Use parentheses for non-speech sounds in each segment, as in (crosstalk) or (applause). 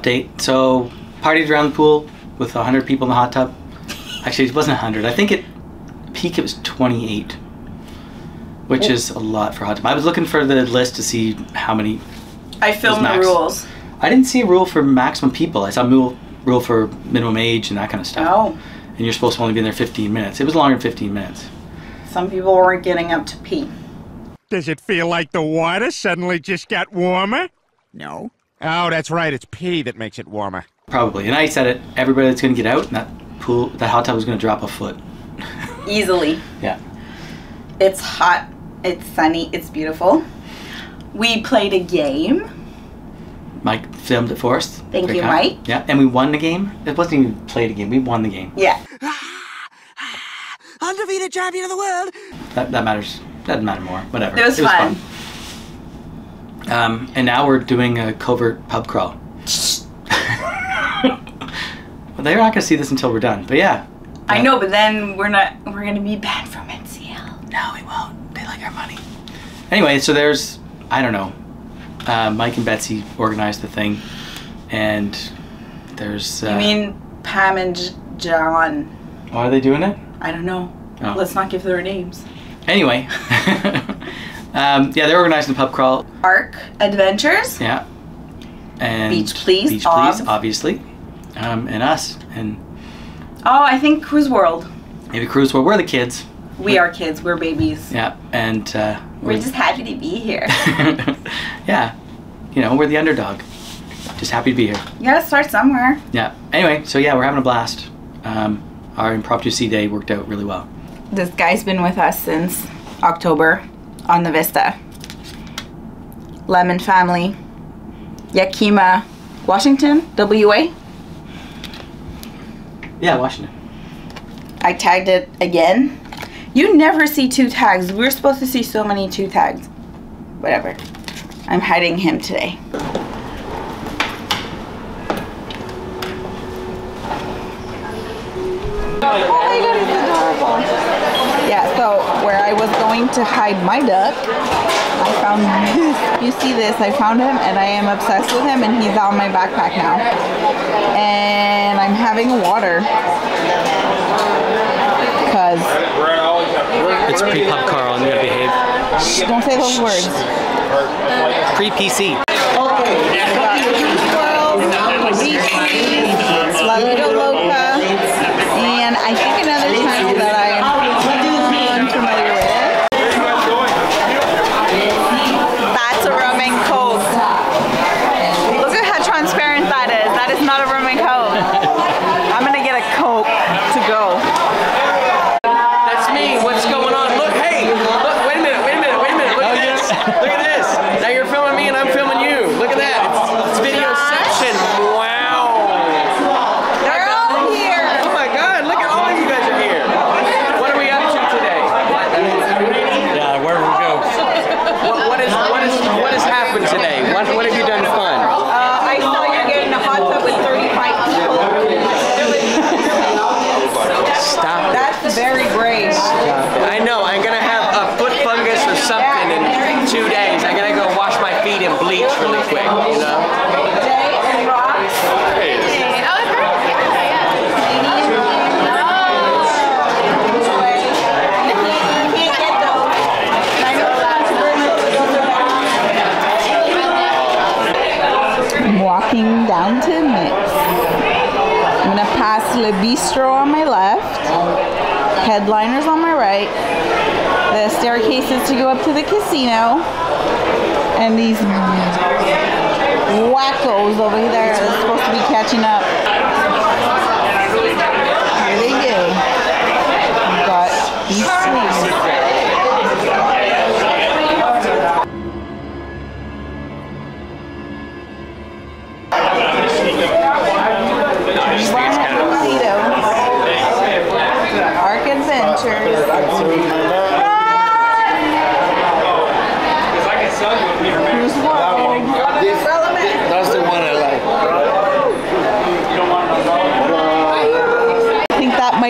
update. So, partied around the pool with 100 people in the hot tub. Actually, it wasn't 100. I think it peak it was 28, which oh. is a lot for hot tub. I was looking for the list to see how many. I filmed the rules. I didn't see a rule for maximum people. I saw a rule, rule for minimum age and that kind of stuff. Oh, And you're supposed to only be in there 15 minutes. It was longer than 15 minutes. some people weren't getting up to pee. Does it feel like the water suddenly just got warmer? No. Oh, that's right. It's pee that makes it warmer. Probably. And I said it. Everybody that's going to get out, that pool, that hot tub is going to drop a foot. (laughs) Easily. Yeah. It's hot. It's sunny. It's beautiful. We played a game. Mike filmed it for us. Thank Very you, kind. Mike. Yeah, and we won the game. It wasn't even played a game. We won the game. Yeah. (sighs) Undefeated champion of the world. That, that matters. Doesn't matter more. Whatever. It was fun. fun. Um, and now we're doing a covert pub crawl. well, they're not going to see this until we're done. But yeah. I know, but then we're not. We're gonna be banned from NCL. No, we won't. They like our money. Anyway, so there's, I don't know, uh, Mike and Betsy organized the thing, and there's. Uh, You mean Pam and J- John? Why are they doing it? I don't know. Oh. Let's not give their names. Anyway, (laughs) um, yeah, they're organizing the pub crawl. Arc Adventures. Yeah. And Beach Please, Beach Please, ob- obviously, um, and us, and Oh, I think Cruise World. maybe Cruise. World. we're the kids. We are kids. We're babies. Yeah, and uh, We're just happy to be here. (laughs) yeah, you know, we're the underdog. Just happy to be here. you gotta start somewhere. Yeah. Anyway, so yeah, we're having a blast. Um, our impromptu sea day worked out really well. This guy's been with us since October on the Vista. Lemon family. Yakima, Washington, WA. Yeah, Washington. I tagged it again. You never see two tags. We're supposed to see so many two tags. Whatever. I'm hiding him today. Oh my god, he's adorable. Yeah, so where I was going to hide my duck, I found this. (laughs) You see this? I found him and I am obsessed with him and he's on my backpack now. And I'm having water. Because It's pre pub Carl, and you gotta behave. don't say those words. Pre PC. La Vida Loca, and I think another channel that I am unfamiliar with. That's a rum and coke. Look at how transparent that is. That is not a rum and coke. I'm gonna get a coke to go. That's me. What's going on? Look, hey, look, wait a minute, wait a minute, wait a minute. Look at this. Look at this. Now you're filming me and I'm filming you. Look at that. It's, it's videoception. Wow. They're all here. Oh my God, look at all of you guys are here. What are we up to today? Yeah, where we go. What, what is what is what has happened today? What what have you done fun? Uh, I saw you're getting a hot tub with 35 people. Stop. it. That's very brave. I know. I'm gonna have a foot fungus or something in two days. I gotta go wash my feet in bleach really quick. You know. Jay and Rox. I'm walking down to Mix. I'm gonna pass Le Bistro on my left, headliners on my right, the staircases to go up to the casino, and these wackos over there are supposed to be catching up.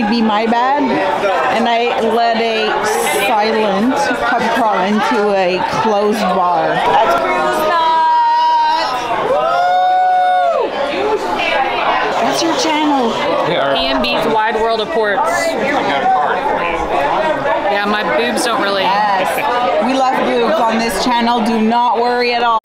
might be my bad. And I let a silent pup crawl into a closed bar. That's your channel. PMB's Wide World of Ports. Yeah, my boobs don't really. Yes. We love boobs on this channel. Do not worry at all.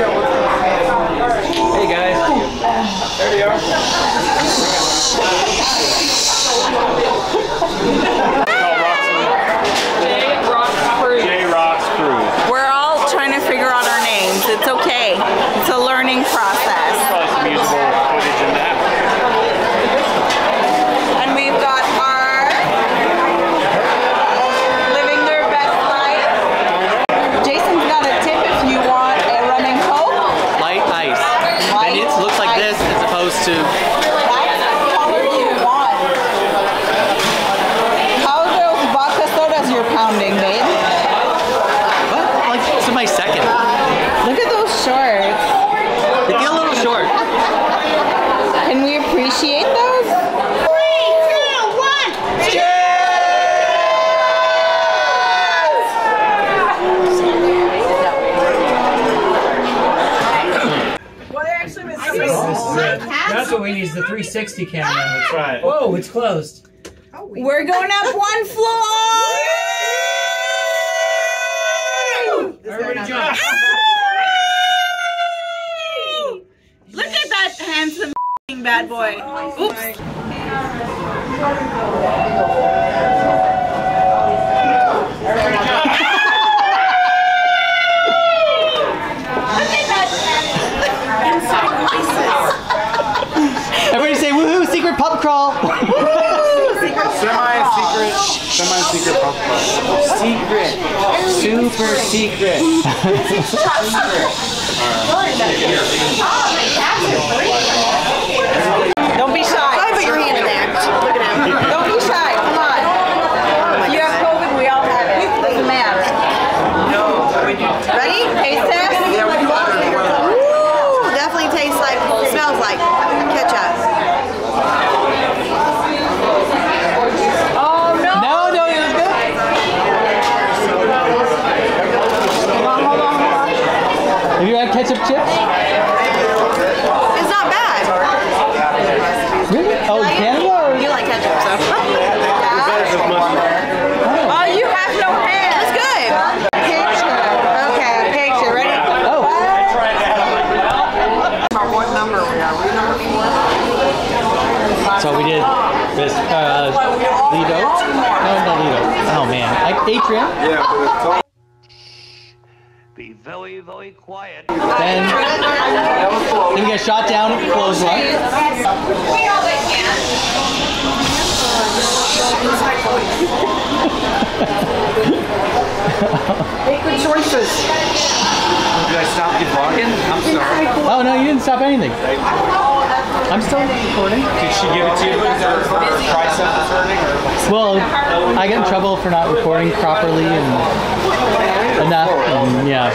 360 camera. Whoa, it's closed. We We're going up one floor! Ah! Look at that handsome (laughs) bad boy. Oops. pub crawl. (laughs) Semi-secret, semi-secret pub crawl. Secret, super secret. (laughs) secret. All right. Oh, my cats are atrium. Yeah, but it's all be very, very quiet. Then, then we get shot down close clothesline. We always can. Make good choices. Did I stop you vlogging? I'm sorry. Oh no, you didn't stop anything. I'm still recording. Did she give it to you for, for tricep returning? Well, I get in trouble for not recording properly and enough, and yeah.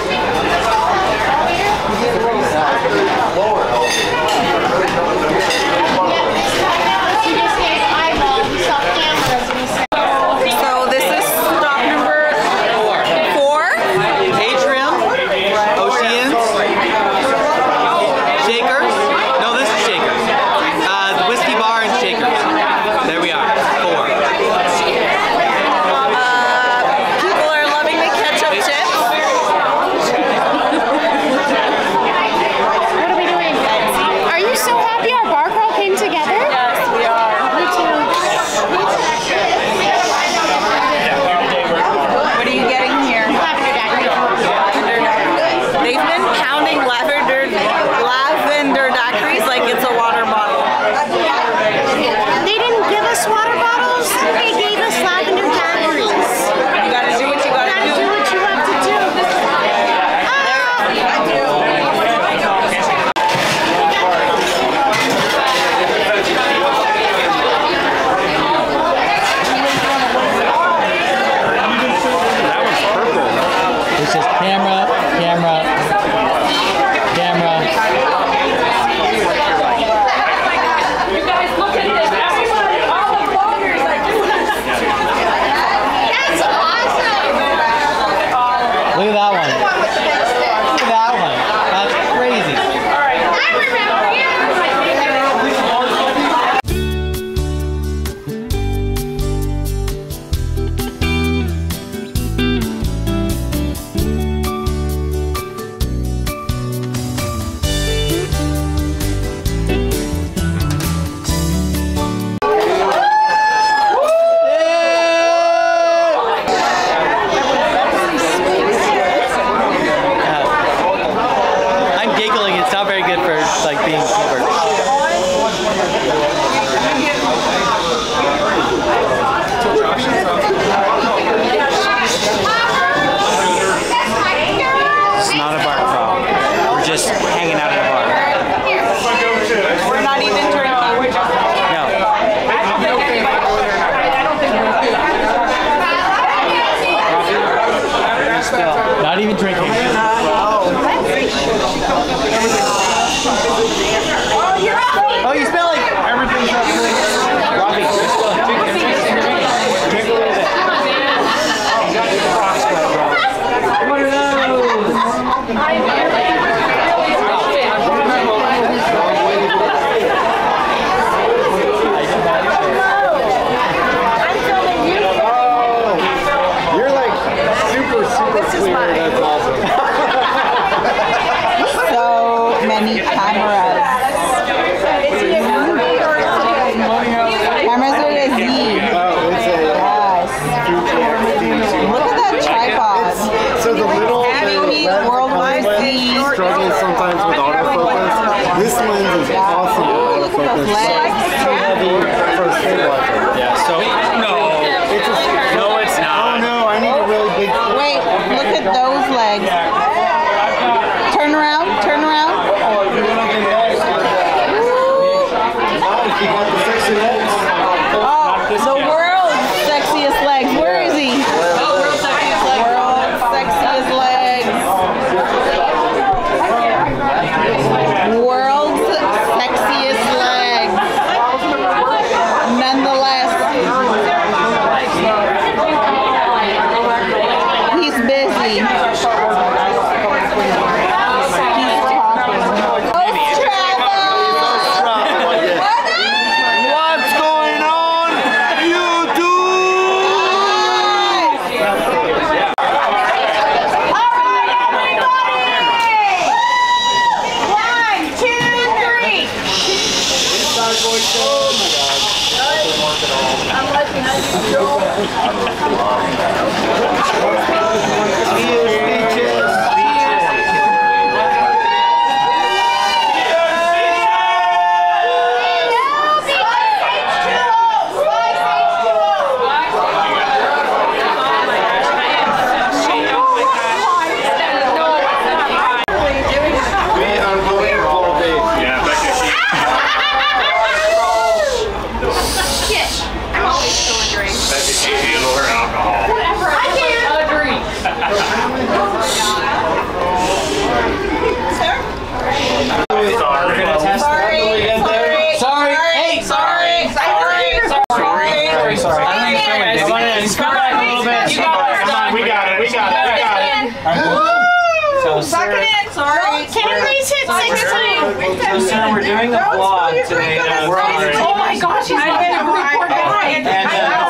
We're doing a vlog today. We're on Oh my gosh, he's got that report guy. And the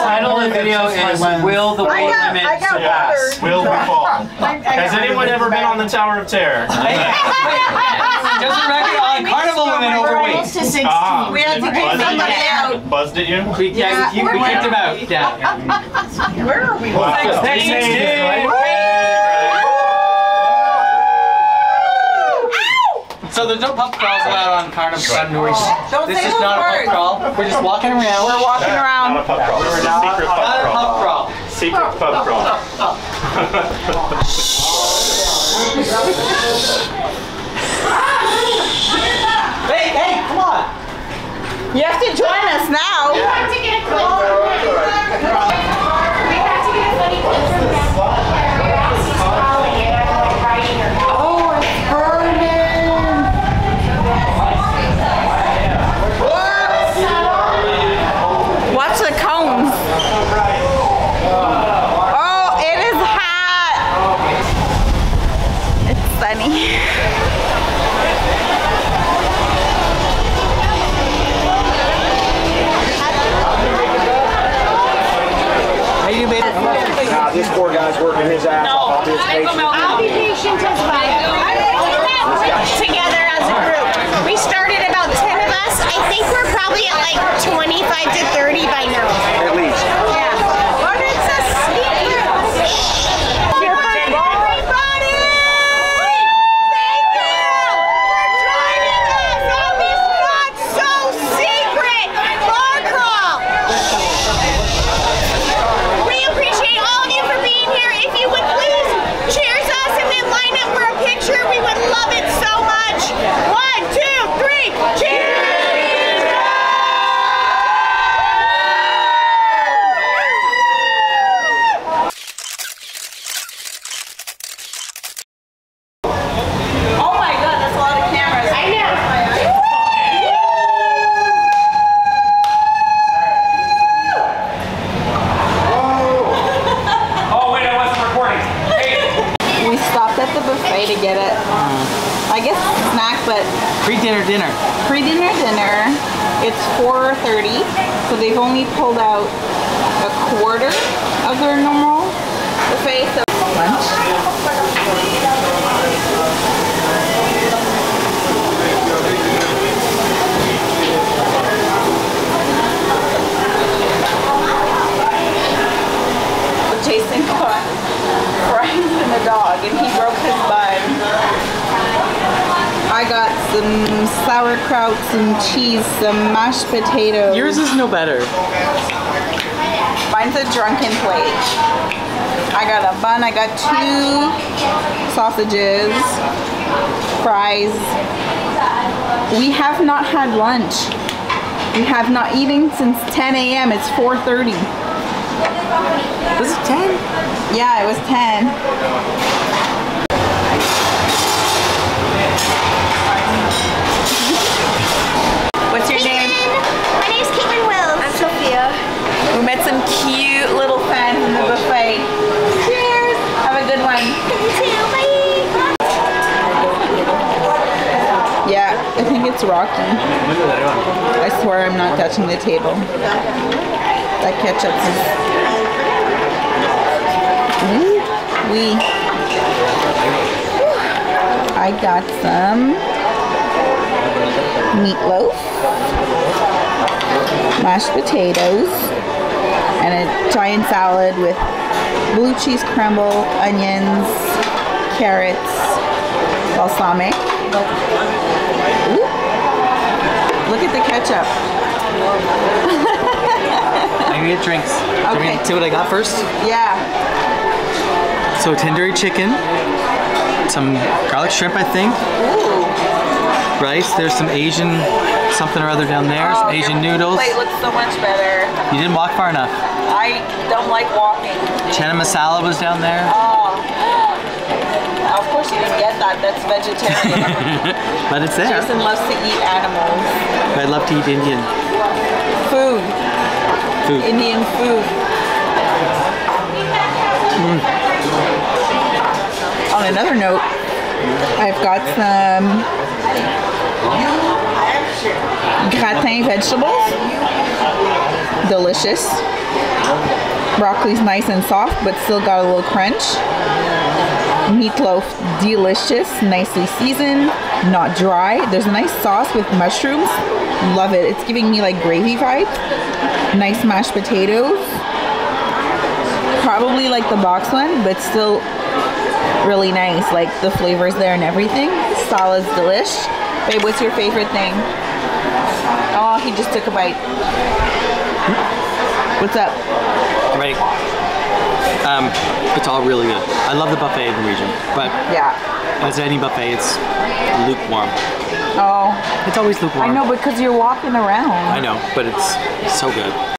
title of the video is Will the World got- Limit I Surpass? Will we fall? (laughs) Has anyone ever been on the Tower of Terror? (laughs) just a record on Carnival Women overweight. to 16. Ah, we had to get buzzed somebody at out. Buzzed at you? We, yeah, we, we kicked him out. Yeah. (laughs) Where are we? Wow. So there's no pub crawls allowed on Carnival. January. Oh, don't This say is those not a words. pub crawl. We're just walking around. We're walking around. Not a around. pub crawl. This is a secret Not a pub crawl. crawl. Secret pub crawl. Hey, hey, come on. You have to join us now. We some sauerkraut, some cheese, some mashed potatoes. Yours is no better. Mine's a drunken plate. I got a bun, I got two sausages, fries. We have not had lunch. We have not eaten since 10 a.m. It's 4.30. Was it 10? Yeah, it was 10. Some cute little fans in the buffet. Cheers! Have a good one. You too. Bye. Yeah, I think it's rocky. I swear I'm not touching the table. That ketchup is. Ooh, we. I got some meatloaf, mashed potatoes, and a giant salad with blue cheese crumble, onions, carrots, balsamic. Ooh. Look at the ketchup. (laughs) I get drinks. Okay. See what I got first? Yeah. So tandoori chicken, some garlic shrimp, I think. Ooh. Rice. There's some Asian something or other down there. some oh, Asian noodles. Plate looks so much better. You didn't walk far enough. I don't like walking. Chana masala was down there. Oh. (gasps) Of course you didn't get that. That's vegetarian. (laughs) but it's there. Jason loves to eat animals. I love to eat Indian Food. food. Indian food. Mm. On another note, I've got some gratin vegetables. Delicious. Broccoli's nice and soft, but still got a little crunch. Meatloaf, delicious, nicely seasoned, not dry. There's a nice sauce with mushrooms. Love it. It's giving me like gravy vibes. Nice mashed potatoes. Probably like the box one, but still really nice. Like the flavors there and everything. Salad's delish. Babe, what's your favorite thing? He just took a bite. What's up? Ready? Um, it's all really good. I love the buffet in the region, but Yeah. as any buffet, it's lukewarm. Oh. It's always lukewarm. I know because you're walking around. I know, but it's so good.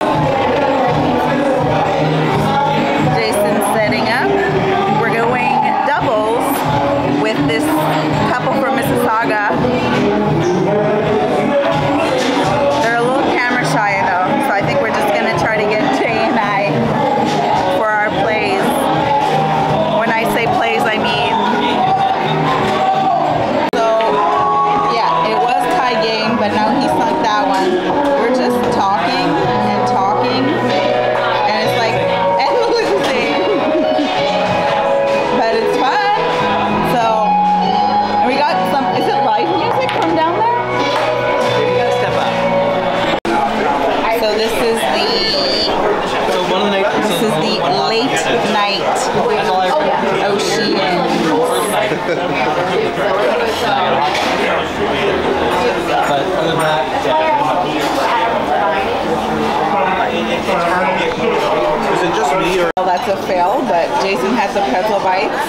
Bites,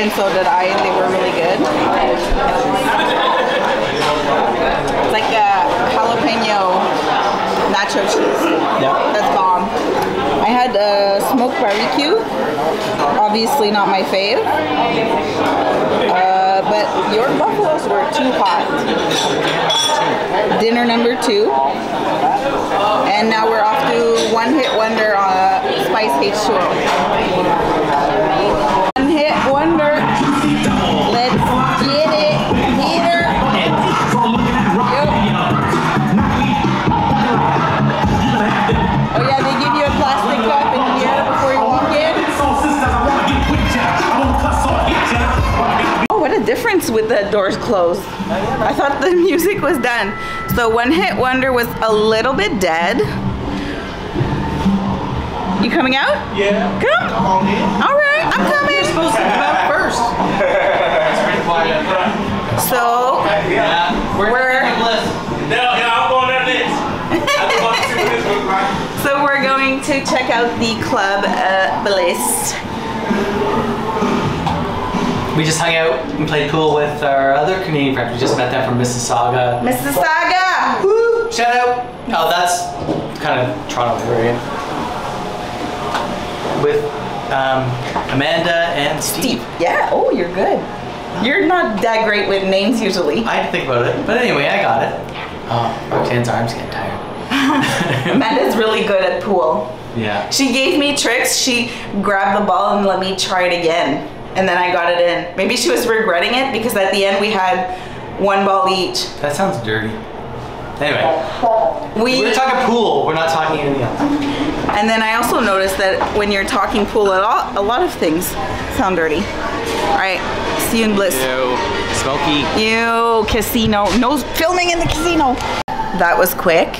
and so did I, and they were really good. It's like a jalapeno nacho cheese. Yeah. That's bomb. I had a smoked barbecue. Obviously not my fave. Uh, but your buffaloes were too hot. Dinner number two. And now we're off to One Hit Wonder on Spice H2O. One Hit Wonder. Let's get it. Get her. Oh yeah, they give you a plastic cup in here before you walk in. Oh, what a difference with the doors closed. I thought the (laughs) music was done. So One Hit Wonder was a little bit dead. You coming out? Yeah. Come. On All right, I'm coming. You're supposed to come out first. (laughs) So we're No, no, I'm going at this. I'm going to see this one, right? (laughs) so we're going to check out the club uh, Bliss. We just hung out and played pool with our other Canadian friends. We just met them from Mississauga. Mississauga. Woo! Shout out! Oh, that's kind of Toronto area. With um, Amanda and Steve. Yeah. Oh, you're good. You're not that great with names usually. I had to think about it, but anyway, I got it. Oh, Roxanne's arm's getting tired. (laughs) Amanda's really good at pool. Yeah. She gave me tricks. She grabbed the ball and let me try it again. And then I got it in. Maybe she was regretting it because at the end we had one ball each. That sounds dirty. Anyway, We we're talking pool. We're not talking anything else. and then I also noticed that when you're talking pool at all, a lot of things sound dirty. All right, see you in Bliss. Ew, smoky. Ew, casino. No filming in the casino. That was quick.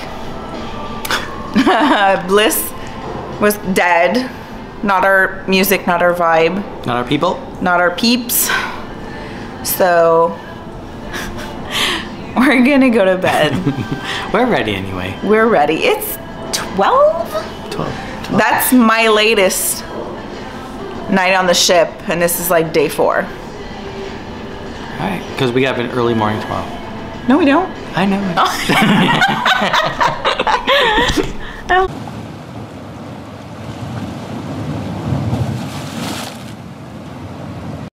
(laughs) Bliss was dead. Not our music, not our vibe, Not our people. not our peeps. So (laughs) we're gonna go to bed. (laughs) We're ready anyway. We're ready. It's 12? 12. That's my latest night on the ship, and this is like day four. Alright, because we have an early morning tomorrow. No, we don't. I know. (laughs) Oh.